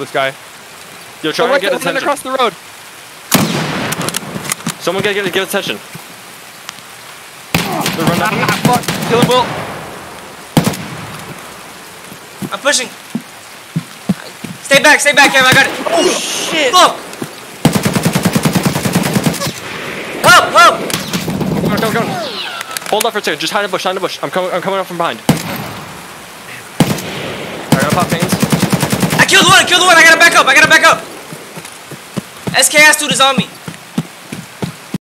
this guy. Yo, Oh, try right and get there, running attention. across the road. Someone get, get, get attention. They're running after. Ah, fuck. Kill him, Will. I'm pushing. Stay back, stay back, Cam. I got it. Oh, shit. Look. Help, help. Come on, come on, come on. Hold up for a second. Just hide in the bush. Hide in the bush. I'm coming. I'm coming up from behind. I gotta pop pains. I killed one. I gotta back up, I gotta back up. SKS dude is on me.